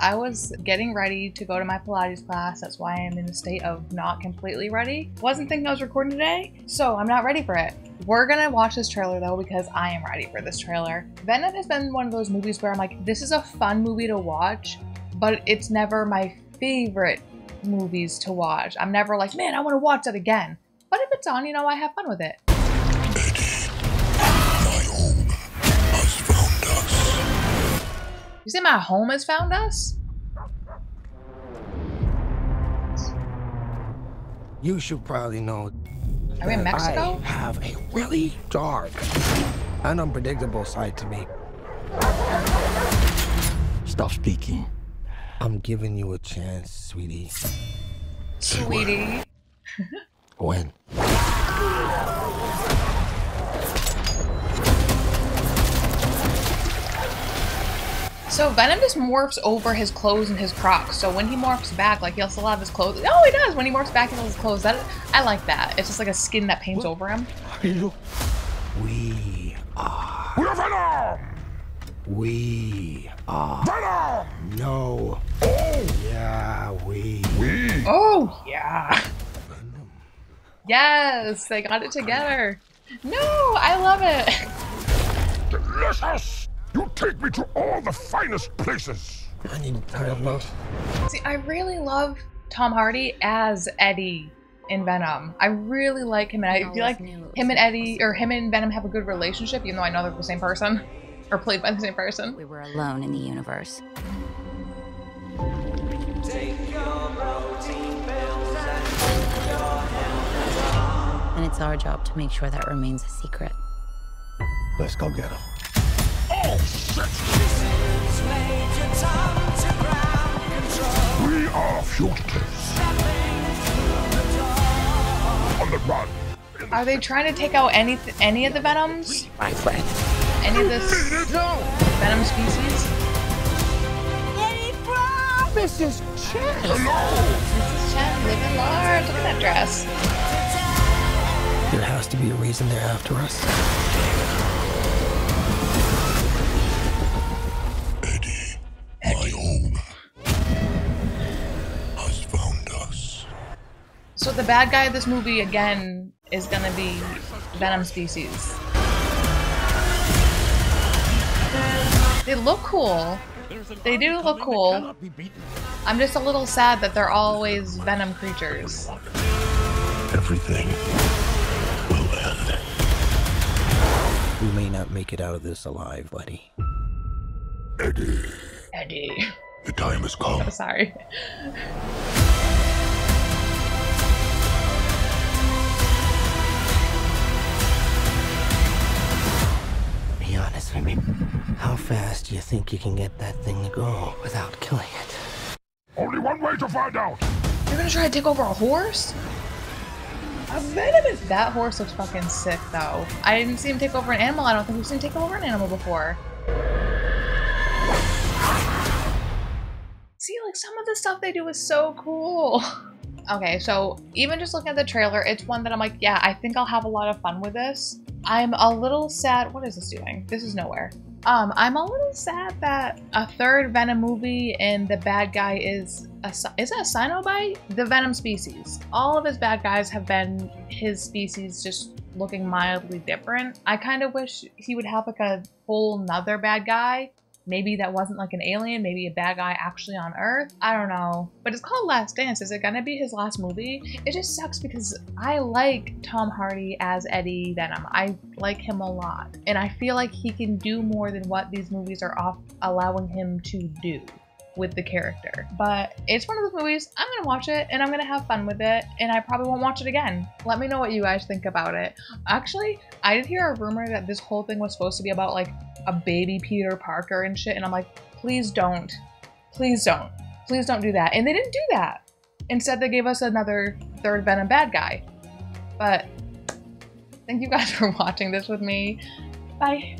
I was getting ready to go to my Pilates class. That's why I'm in a state of not completely ready. Wasn't thinking I was recording today, so I'm not ready for it. We're gonna watch this trailer though because I am ready for this trailer. Venom has been one of those movies where I'm like, this is a fun movie to watch, but it's never my favorite movies to watch. I'm never like, man, I want to watch that again. But if it's on, you know, I have fun with it. You say my home has found us? You should probably know. Are we in Mexico? I have a really dark and unpredictable side to me. Stop speaking. I'm giving you a chance, sweetie. Sweetie. When? So Venom just morphs over his clothes and his Crocs. So when he morphs back, like he'll still have his clothes. Oh, he does. When he morphs back, he has his clothes. That I like that. It's just like a skin that paints over him. We are. We're Venom! We are. Venom! No. Oh! Yeah, we. We! Oh yeah. Venom. Yes, they got it together. No, I love it. Delicious! You take me to all the finest places! I need a time out. See, I really love Tom Hardy as Eddie in Venom. I really like him, and I feel like him and Eddie or him and Venom have a good relationship, even though I know they're the same person or played by the same person. We were alone in the universe. And it's our job to make sure that remains a secret. Let's go get him. Oh, shit! We are fugitives. On the run. Are they trying to take out any any of the Venoms? My friend. Any of this Venom species? Mrs. is Chad. This is Chen living large. Look at that dress. There has to be a reason they're after us. So the bad guy of this movie again is gonna be Venom species. They look cool. They do look cool. I'm just a little sad that they're always Venom creatures. Everything will end. We may not make it out of this alive, buddy. Eddie, Eddie. the time has come. I'm sorry. Fast do you think you can get that thing to go without killing it? Only one way to find out. You're gonna try to take over a horse? A Venom is that horse looks fucking sick though. I didn't see him take over an animal. I don't think we've seen him take over an animal before. See, like some of the stuff they do is so cool. Okay, so even just looking at the trailer, it's one that I'm like, yeah, I think I'll have a lot of fun with this. I'm a little sad. What is this doing? This is nowhere. Um, I'm a little sad that a third Venom movie and the bad guy is a, is it a symbiote? The Venom species. All of his bad guys have been his species just looking mildly different. I kind of wish he would have like a whole nother bad guy. Maybe that wasn't like an alien, maybe a bad guy actually on Earth. I don't know. But it's called Last Dance. Is it gonna be his last movie? It just sucks because I like Tom Hardy as Eddie Venom. I like him a lot. And I feel like he can do more than what these movies are off allowing him to do with the character. But it's one of those movies, I'm gonna watch it and I'm gonna have fun with it, and I probably won't watch it again. Let me know what you guys think about it. Actually, I did hear a rumor that this whole thing was supposed to be about like a baby Peter Parker and shit, and I'm like, please don't. Please don't. Please don't do that. And they didn't do that. Instead, they gave us another third Venom bad guy. But thank you guys for watching this with me. Bye.